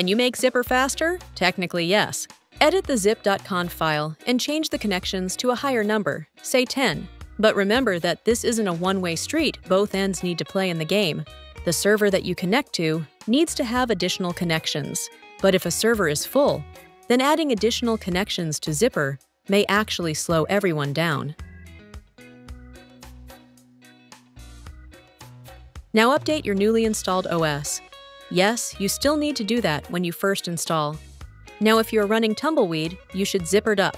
Can you make Zypper faster? Technically, yes. Edit the zypp.conf file and change the connections to a higher number, say 10. But remember that this isn't a one way street, both ends need to play in the game. The server that you connect to needs to have additional connections. But if a server is full, then adding additional connections to Zypper may actually slow everyone down. Now update your newly installed OS. Yes, you still need to do that when you first install. Now if you're running Tumbleweed, you should zypper dup.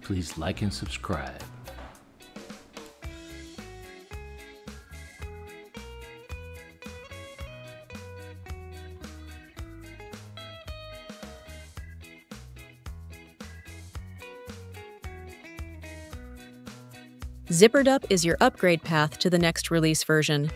Please like and subscribe. Zypper dup is your upgrade path to the next release version.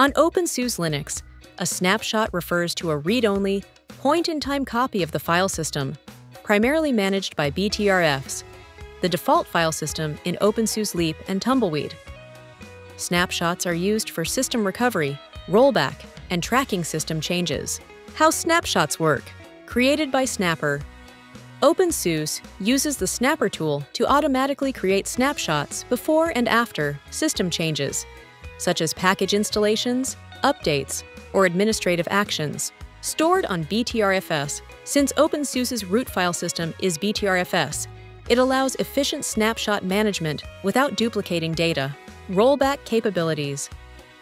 On OpenSUSE Linux, a snapshot refers to a read-only, point-in-time copy of the file system, primarily managed by BTRFs, the default file system in OpenSUSE Leap and Tumbleweed. Snapshots are used for system recovery, rollback, and tracking system changes. How snapshots work. Created by Snapper. OpenSUSE uses the Snapper tool to automatically create snapshots before and after system changes, such as package installations, updates, or administrative actions. Stored on BTRFS, since OpenSUSE's root file system is BTRFS, it allows efficient snapshot management without duplicating data. Rollback capabilities.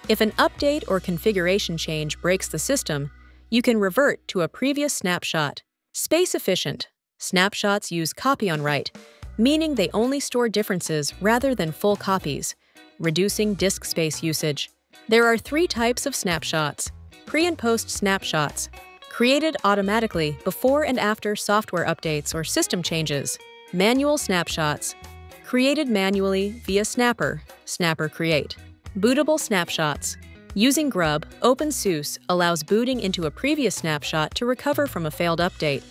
If an update or configuration change breaks the system, you can revert to a previous snapshot. Space efficient. Snapshots use copy on write, meaning they only store differences rather than full copies, reducing disk space usage. There are three types of snapshots pre and post snapshots, created automatically before and after software updates or system changes. Manual snapshots, created manually via Snapper, Snapper Create. Bootable snapshots. Using Grub, OpenSUSE allows booting into a previous snapshot to recover from a failed update.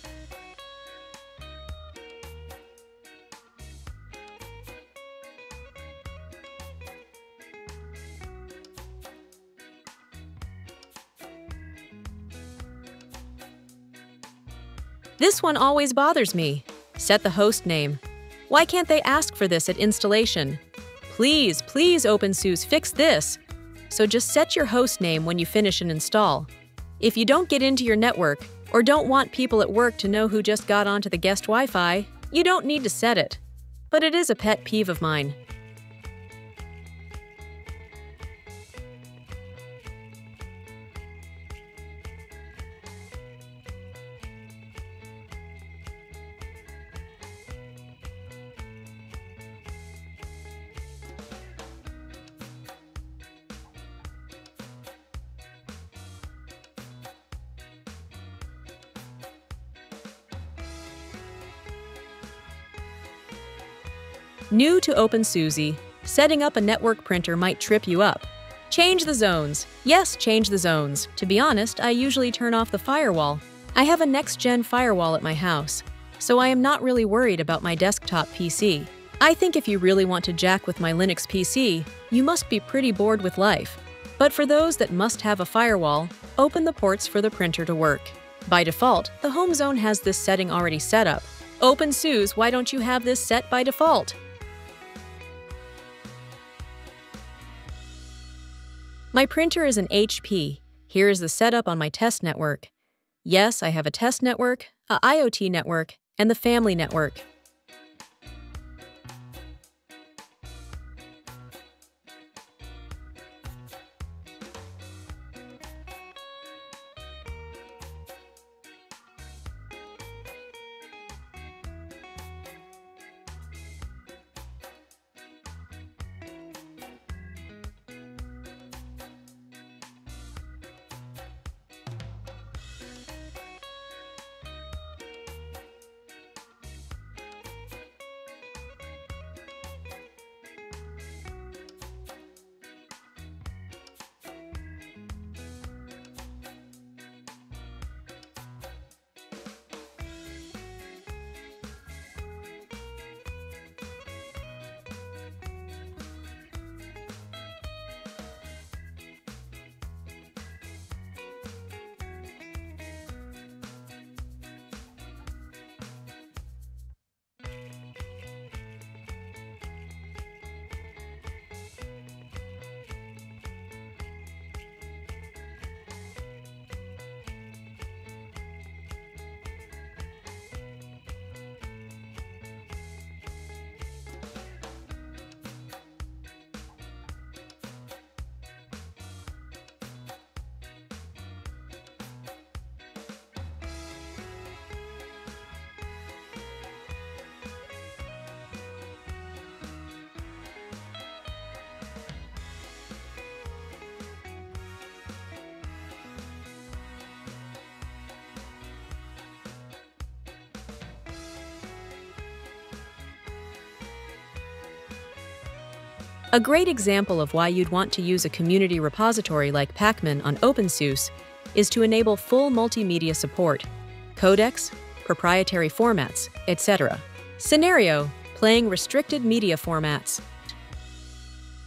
This one always bothers me. Set the host name. Why can't they ask for this at installation? Please, please, OpenSUSE, fix this. So just set your host name when you finish an install. If you don't get into your network, or don't want people at work to know who just got onto the guest Wi Fi, you don't need to set it. But it is a pet peeve of mine. New to OpenSUSE, setting up a network printer might trip you up. Change the zones. Yes, change the zones. To be honest, I usually turn off the firewall. I have a next-gen firewall at my house, so I am not really worried about my desktop PC. I think if you really want to jack with my Linux PC, you must be pretty bored with life. But for those that must have a firewall, open the ports for the printer to work. By default, the home zone has this setting already set up. OpenSUSE, why don't you have this set by default? My printer is an HP. Here is the setup on my test network. Yes, I have a test network, a IoT network, and the family network. A great example of why you'd want to use a community repository like Packman on OpenSUSE is to enable full multimedia support, codecs, proprietary formats, etc. Scenario, playing restricted media formats.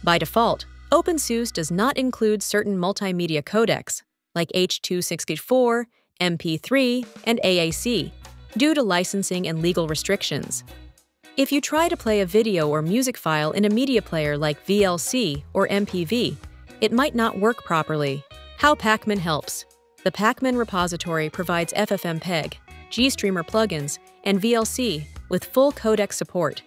By default, OpenSUSE does not include certain multimedia codecs, like H.264, MP3, and AAC, due to licensing and legal restrictions. If you try to play a video or music file in a media player like VLC or MPV, it might not work properly. How Packman helps. The Packman repository provides FFmpeg, GStreamer plugins, and VLC with full codec support,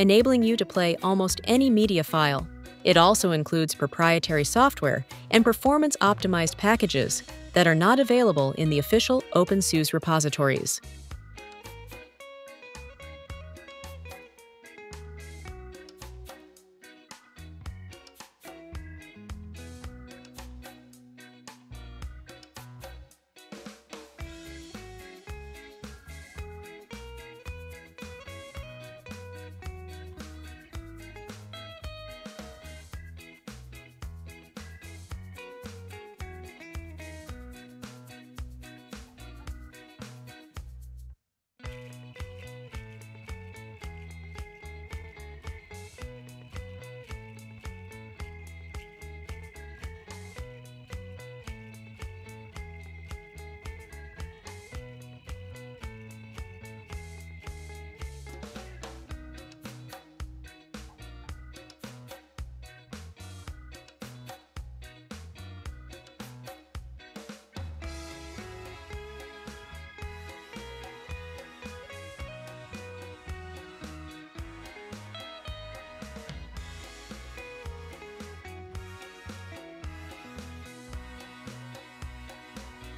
enabling you to play almost any media file. It also includes proprietary software and performance-optimized packages that are not available in the official OpenSUSE repositories.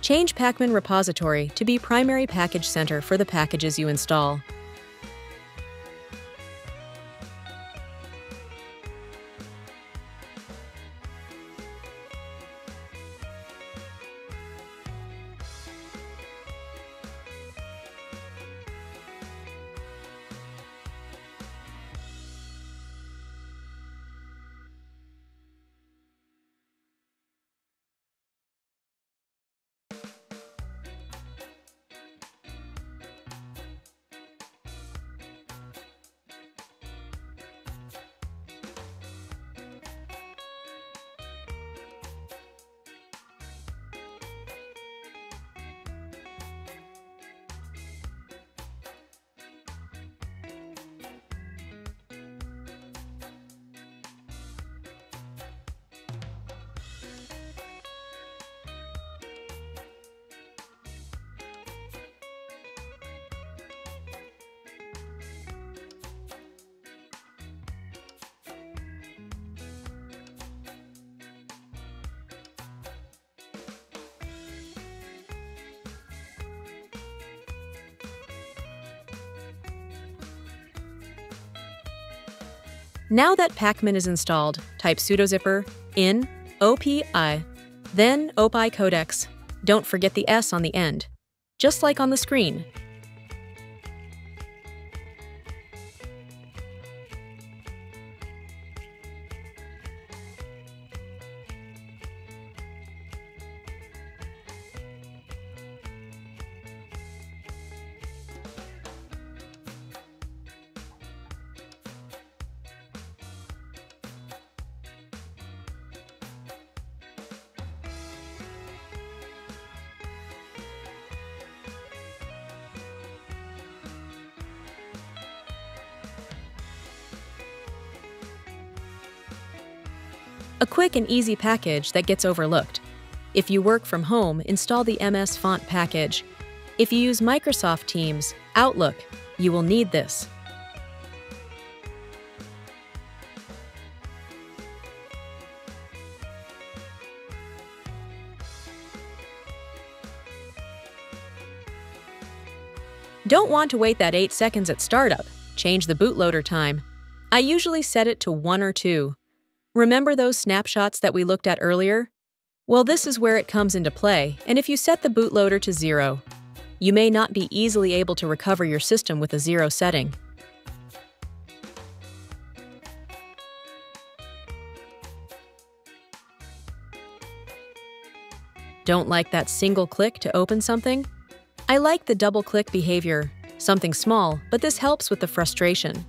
Change Packman repository to be primary package center for the packages you install. Now that Packman is installed, type sudo zypper in opi, then opi codecs. Don't forget the S on the end, just like on the screen. A quick and easy package that gets overlooked. If you work from home, install the MS Font package. If you use Microsoft Teams, Outlook, you will need this. Don't want to wait that 8 seconds at startup. Change the bootloader time. I usually set it to 1 or 2. Remember those snapshots that we looked at earlier? Well, this is where it comes into play, and if you set the bootloader to zero, you may not be easily able to recover your system with a zero setting. Don't like that single click to open something? I like the double click behavior, something small, but this helps with the frustration.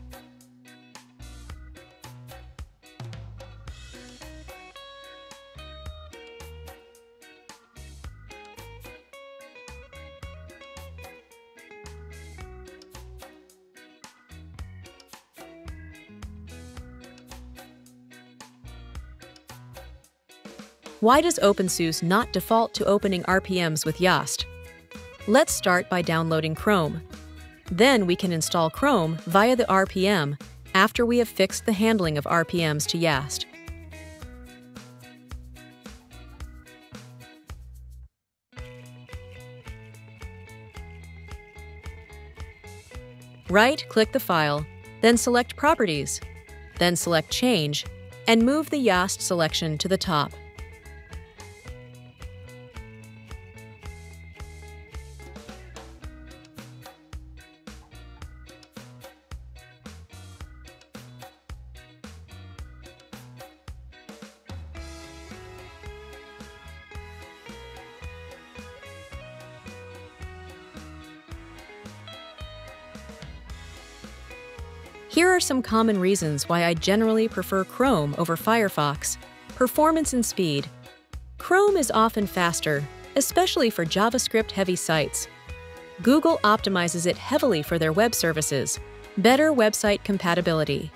Why does OpenSUSE not default to opening RPMs with Yast? Let's start by downloading Chrome. Then we can install Chrome via the RPM after we have fixed the handling of RPMs to Yast. Right-click the file, then select Properties, then select Change, and move the Yast selection to the top. Here are some common reasons why I generally prefer Chrome over Firefox. Performance and speed. Chrome is often faster, especially for JavaScript-heavy sites. Google optimizes it heavily for their web services. Better website compatibility.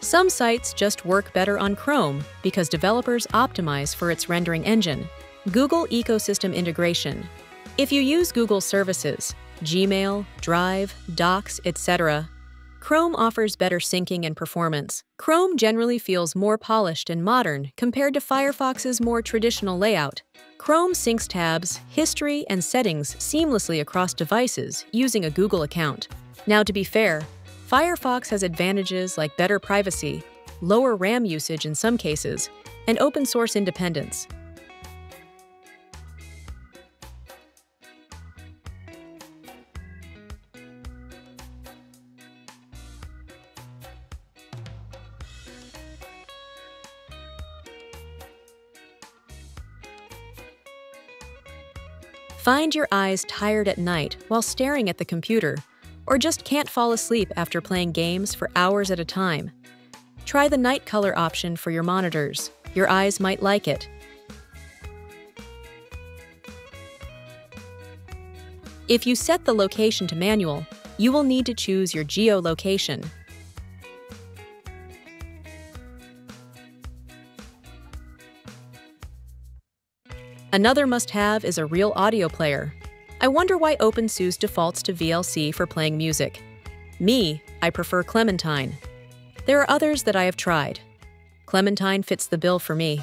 Some sites just work better on Chrome because developers optimize for its rendering engine. Google ecosystem integration. If you use Google services, Gmail, Drive, Docs, etc., Chrome offers better syncing and performance. Chrome generally feels more polished and modern compared to Firefox's more traditional layout. Chrome syncs tabs, history, and settings seamlessly across devices using a Google account. Now, to be fair, Firefox has advantages like better privacy, lower RAM usage in some cases, and open source independence. Find your eyes tired at night while staring at the computer, or just can't fall asleep after playing games for hours at a time. Try the night color option for your monitors. Your eyes might like it. If you set the location to manual, you will need to choose your geolocation Another must-have is a real audio player. I wonder why OpenSUSE defaults to VLC for playing music. Me, I prefer Clementine. There are others that I have tried. Clementine fits the bill for me.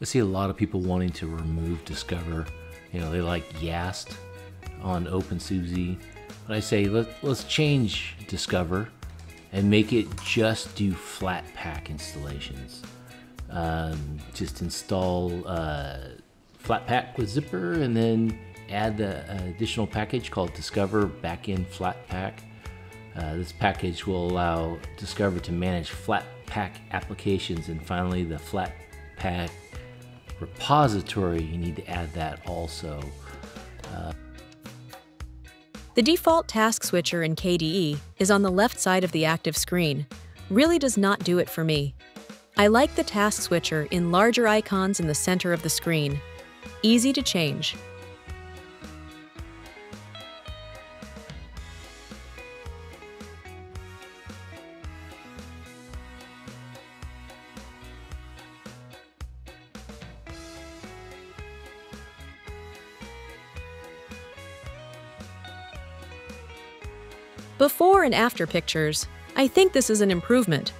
I see a lot of people wanting to remove Discover. You know, they like Yast on OpenSUSE. But I say let, let's change Discover and make it just do Flatpak installations. Um, just install uh, Flatpak with Zypper and then add the additional package called Discover Backend Flatpak. Uh, this package will allow Discover to manage Flatpak applications and finally the Flatpak repository, you need to add that also. Uh, the default task switcher in KDE is on the left side of the active screen. Really does not do it for me. I like the task switcher in larger icons in the center of the screen. Easy to change. Before and after pictures, I think this is an improvement.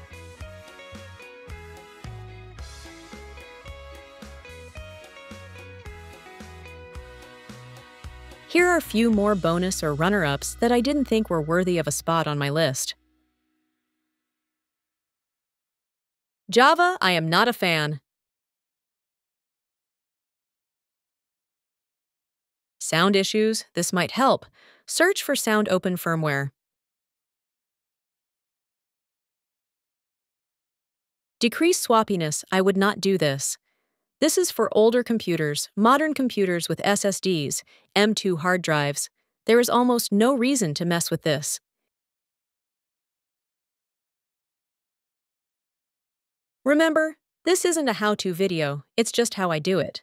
Here are a few more bonus or runner-ups that I didn't think were worthy of a spot on my list. Java, I am not a fan. sound issues, this might help. Search for Sound Open firmware. Decrease swappiness, I would not do this. This is for older computers, modern computers with SSDs, M2 hard drives. There is almost no reason to mess with this. Remember, this isn't a how-to video, it's just how I do it.